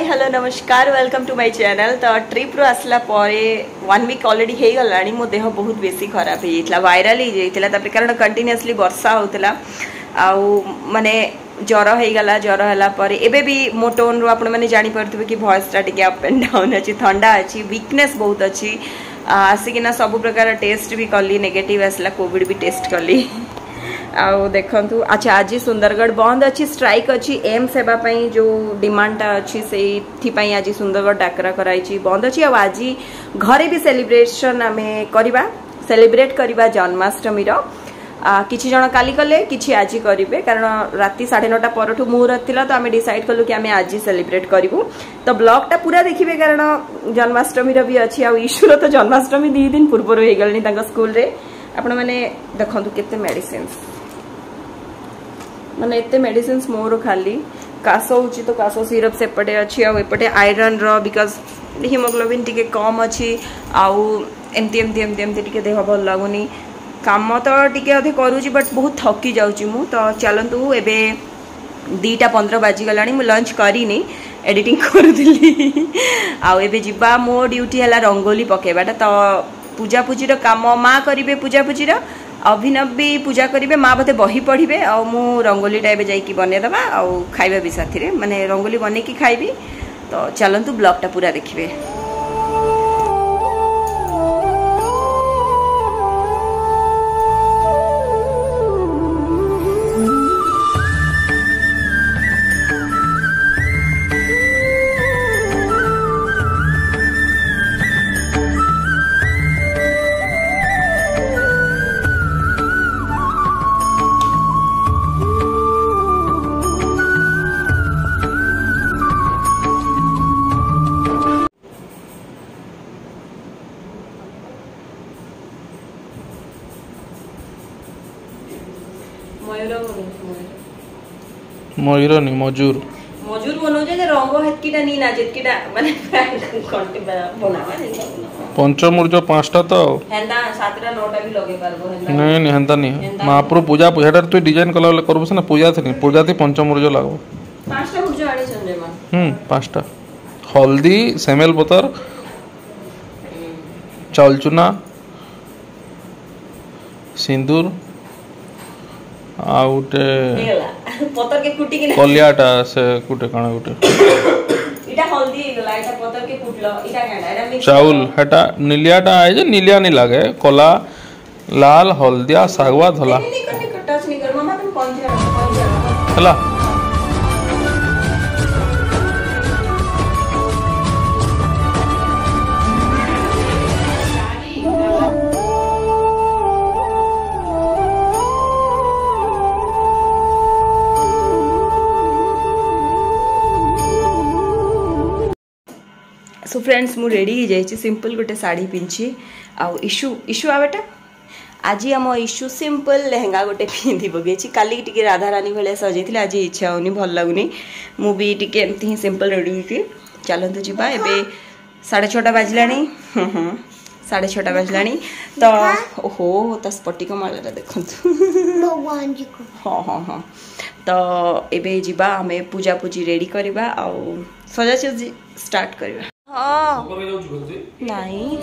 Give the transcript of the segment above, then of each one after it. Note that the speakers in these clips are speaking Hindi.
हाय हेलो नमस्कार वेलकम टू माय चेल तो ट्रिप रु आसला वन वीक अलरेडी हो गला मो देह बहुत बेसी खराब होता वायराल होता कारण कंटिन्यूसली बर्षा होता आने ज्वर हो गला ज्वर है एबे मो टोन रु आप थे कि भयसटा टी अप एंड डाउन अच्छी थंडा अच्छी विकने बहुत अच्छी आसिकिना सब प्रकार टेस्ट भी कली नेगेटिव आसला कॉविड भी टेस्ट कली ଆଉ ଦେଖନ୍ତୁ ଆଚ୍ଛା ଆଜି ସୁନ୍ଦରଗଡ଼ ବନ୍ଦ ଅଛି ଷ୍ଟ୍ରାଇକ୍ ଅଛି ଏମ୍ସ ହେବା ପାଇଁ ଯେଉଁ ଡିମାଣ୍ଡଟା ଅଛି ସେଇଥିପାଇଁ ଆଜି ସୁନ୍ଦରଗଡ଼ ଡାକରା କରାଯାଇଛି ବନ୍ଦ ଅଛି ଆଉ ଆଜି ଘରେ ବି ସେଲିବ୍ରେସନ୍ ଆମେ କରିବା ସେଲିବ୍ରେଟ୍ କରିବା ଜନ୍ମାଷ୍ଟମୀର କିଛି ଜଣ କାଲି କଲେ କିଛି ଆଜି କରିବେ କାରଣ ରାତି ସାଢ଼େ ନଅଟା ପରଠୁ ମୁହୂର୍ତ୍ତ ଥିଲା ତ ଆମେ ଡିସାଇଡ୍ କଲୁ କି ଆମେ ଆଜି ସେଲିବ୍ରେଟ୍ କରିବୁ ତ ବ୍ଲଗ୍ଟା ପୁରା ଦେଖିବେ କାରଣ ଜନ୍ମାଷ୍ଟମୀର ବି ଅଛି ଆଉ ଇସ୍ୟୁର ତ ଜନ୍ମାଷ୍ଟମୀ ଦୁଇ ଦିନ ପୂର୍ବରୁ ହେଇଗଲେଣି ତାଙ୍କ ସ୍କୁଲରେ ଆପଣମାନେ ଦେଖନ୍ତୁ କେତେ ମେଡିସିନ୍ସ ମାନେ ଏତେ ମେଡ଼ିସିନ୍ସ ମୋର ଖାଲି କାଶ ହେଉଛି ତ କାଶ ସିରପ୍ ସେପଟେ ଅଛି ଆଉ ଏପଟେ ଆଇରନ୍ର ବିକଜ୍ ହିମୋଗ୍ଲୋବିନ୍ ଟିକେ କମ୍ ଅଛି ଆଉ ଏମିତି ଏମିତି ଏମିତି ଏମିତି ଟିକେ ଦେହ ଭଲ ଲାଗୁନି କାମ ତ ଟିକେ ଅଧେ କରୁଛି ବଟ୍ ବହୁତ ଥକି ଯାଉଛି ମୁଁ ତ ଚାଲନ୍ତୁ ଏବେ ଦୁଇଟା ପନ୍ଦର ବାଜିଗଲାଣି ମୁଁ ଲଞ୍ଚ କରିନି ଏଡ଼ିଟିଂ କରୁଥିଲି ଆଉ ଏବେ ଯିବା ମୋ ଡ୍ୟୁଟି ହେଲା ରଙ୍ଗୋଲି ପକାଇବାଟା ତ ପୂଜାପୂଜିର କାମ ମା କରିବେ ପୂଜାପୂଜିର অভিনব বি পূজা করবে মা বোধে বহি পড়বে আউ মু রঙ্গোলিটা এবে যাই বনাইদেবা আউ খাইবা বি সাথে মানে রঙ্গোলি বনাইকি খাইবি তো চলতু ব্লগটা পুরা দেখবে ମୟୂର ନି ମଜୁର ମଜୁର ବନଉଛେ ଯେ ରଙ୍ଗ ହେତକିଟା ନି ନା ଯେତକିଟା ମାନେ ପଞ୍ଚମୂର୍ଜ ପାଞ୍ଚଟା ତ ହେନ୍ତା ସାତଟା ନଅଟା ବି ଲଗେଇ ପାରବ ନାଇଁ ନାଇଁ ହେନ୍ତା ନି ମହାପ୍ରଭୁ ପୂଜା ହେଟାରେ ତୁ ଡିଜାଇନ୍ କଲା ବେଲେ କରବୁ ସିନା ପୂଜା ଥିନି ପୂଜା ଥି ପଞ୍ଚମୂର୍ଜ ଲାଗବ ପାଞ୍ଚଟା ମୂର୍ଜ ଆଣିଛନ୍ ରେ ମା ହୁଁ ପାଞ୍ଚଟା ହଳଦୀ ସେମେଲ ପତର চাউল চুনা সিন্দুর আউটে पतर के कुटी के कलियाटा से कुटे काना कुटे इटा हल्दी इला इटा पतर के कुटलो इटा काना इटा मिक्स चावल हटा नीलियाटा आए जे नीलिया नहीं लागे कोला लाल हल्दिया सागवा धला हला सो फ्रेंड्स मुझे रेडी जाइए सिंपल गोटे शाढ़ी पिंधि आउ इश्यू इश्यू आ बेटा आज आम इश्यू सिंपल लहंगा गोटे पिंधि पकई का राधारानी भाया सजाई आज इच्छा होनी भल लगुनि मुझे एमती ही सिंपल रेडी होती चलतु जी ए साढ़े छटा बाजला साढ़े छटा बाजला तो ओहो तो स्पटिक माला देख हाँ हाँ हाँ तो ये जावा आम पूजापूजी रेडी करवा आउ सजी स्टार्ट करवा 아. 건 나이.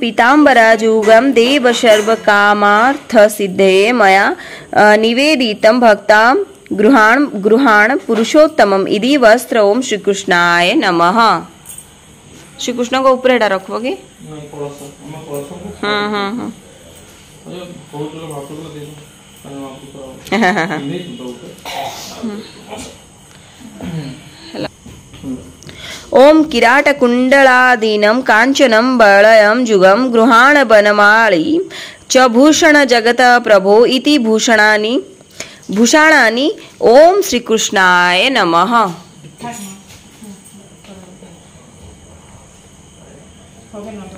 पीताम्बराजूगं सिद्धे मया निवेदित भक्ता गृहाण गृहाण पुरुषोत्तम इति वस्त्र ओम श्रीकृष्णाय नम श्रीकृष्ण श्री कृष्ण को ऊपर एटा रखबो हाँ हां ओम कांचनम बलयम जुगम गृहाण बनमाली च प्रभो इति भूषणानि भूषणानि ॐ श्रीकृष्णाय नमः Okay, no.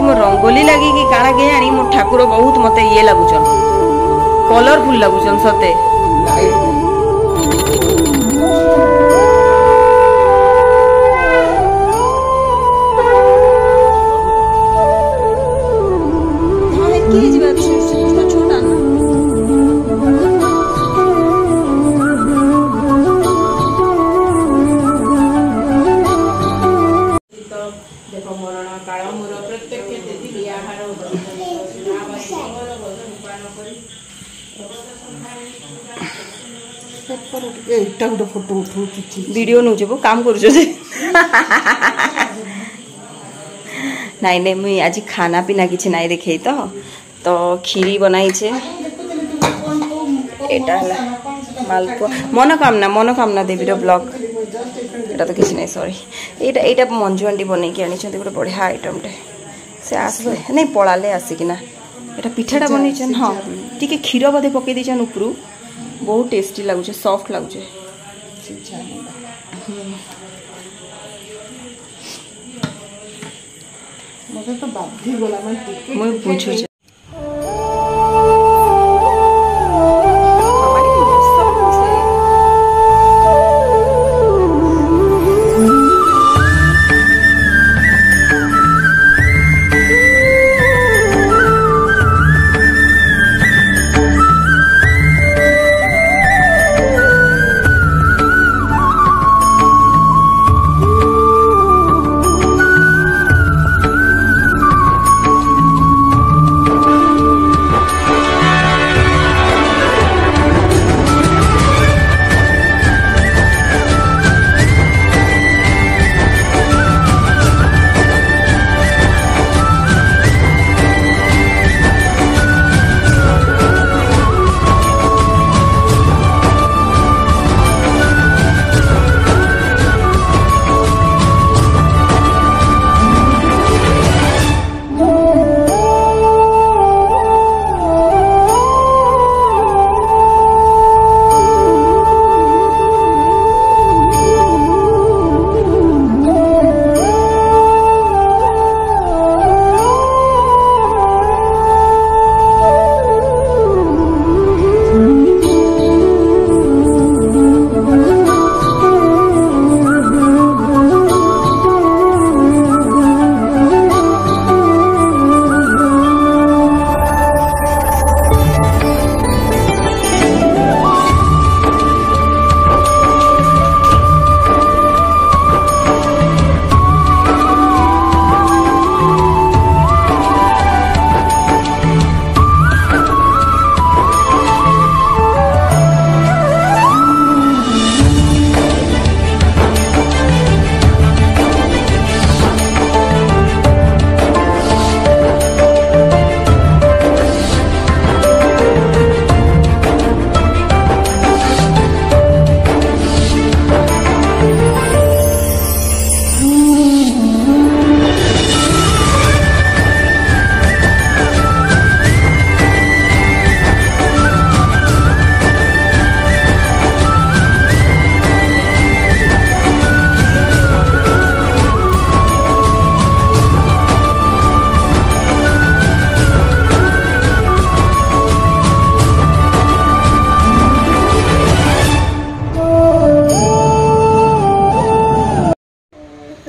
আজি মই ৰংগোলী লাগি কি কাণা কে আনি মোৰ ঠাকুৰ বহুত মতে ইয়ে লাগুচন কলৰফুল লাগুচন সতে પેપર એ એટા ગોટે ફોટો ઉઠાઉ છી વિડિયો નું જેવો કામ કરું છું નાઈ નાઈ મુઈ આજે ખાના પીના કિછે નાઈ દેખે এটা হল মালপোয়া মনোকামনা মনোকামনা দেবীর ব্লগ এটা তো কিছু নাই সরি এটা এইটা মঞ্জু আন্টি বনাইকি আনিছেন গোটে বড়িয়া আইটমটে সে আসলে আচ্ছা। নাই পড়ালে আসিকি না এটা পিঠাটা বনাইছেন হ্যাঁ টিকে ক্ষীর বোধে পকাই দিয়েছেন উপরু बहुत टेस्टी लगुच सफ्ट लगुच मत तो बाध्य गला मुझे बुझुचे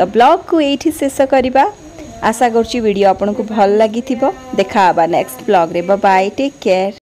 ତ ବ୍ଲଗ୍କୁ ଏଇଠି ଶେଷ କରିବା ଆଶା କରୁଛି ଭିଡ଼ିଓ ଆପଣଙ୍କୁ ଭଲ ଲାଗିଥିବ ଦେଖା ହେବା ନେକ୍ସଟ ବ୍ଲଗ୍ରେ ବାଏ ଟେକ୍ କେୟାର